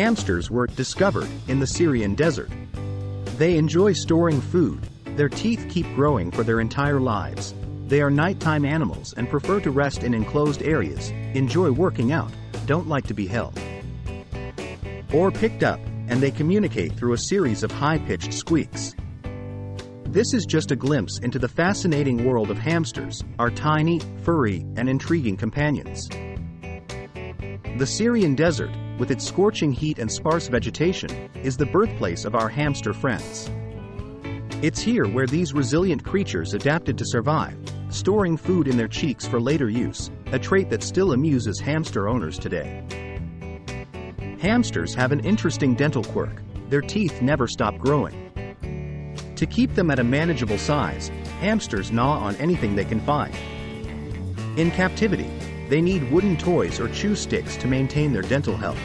Hamsters were discovered in the Syrian desert. They enjoy storing food, their teeth keep growing for their entire lives. They are nighttime animals and prefer to rest in enclosed areas, enjoy working out, don't like to be held. Or picked up, and they communicate through a series of high-pitched squeaks. This is just a glimpse into the fascinating world of hamsters, our tiny, furry, and intriguing companions. The Syrian desert, with its scorching heat and sparse vegetation, is the birthplace of our hamster friends. It's here where these resilient creatures adapted to survive, storing food in their cheeks for later use, a trait that still amuses hamster owners today. Hamsters have an interesting dental quirk, their teeth never stop growing. To keep them at a manageable size, hamsters gnaw on anything they can find. In captivity, they need wooden toys or chew sticks to maintain their dental health.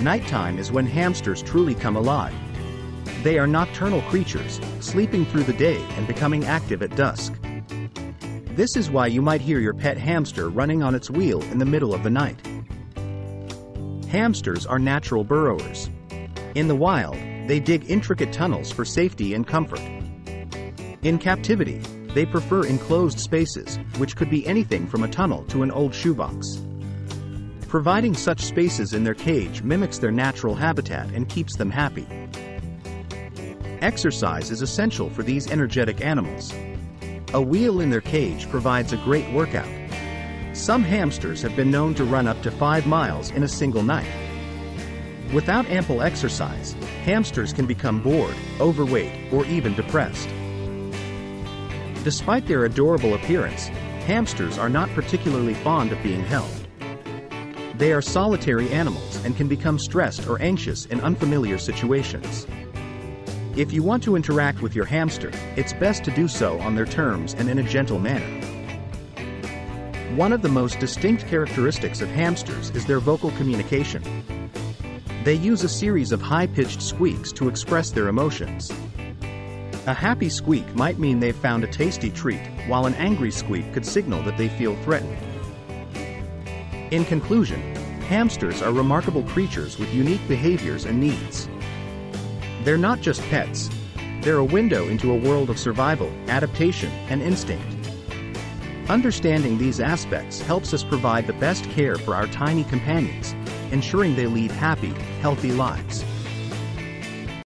Nighttime is when hamsters truly come alive. They are nocturnal creatures, sleeping through the day and becoming active at dusk. This is why you might hear your pet hamster running on its wheel in the middle of the night. Hamsters are natural burrowers. In the wild, they dig intricate tunnels for safety and comfort. In captivity, they prefer enclosed spaces, which could be anything from a tunnel to an old shoebox. Providing such spaces in their cage mimics their natural habitat and keeps them happy. Exercise is essential for these energetic animals. A wheel in their cage provides a great workout. Some hamsters have been known to run up to 5 miles in a single night. Without ample exercise, hamsters can become bored, overweight, or even depressed. Despite their adorable appearance, hamsters are not particularly fond of being held. They are solitary animals and can become stressed or anxious in unfamiliar situations. If you want to interact with your hamster, it's best to do so on their terms and in a gentle manner. One of the most distinct characteristics of hamsters is their vocal communication. They use a series of high-pitched squeaks to express their emotions. A happy squeak might mean they've found a tasty treat, while an angry squeak could signal that they feel threatened. In conclusion, hamsters are remarkable creatures with unique behaviors and needs. They're not just pets, they're a window into a world of survival, adaptation, and instinct. Understanding these aspects helps us provide the best care for our tiny companions, ensuring they lead happy, healthy lives.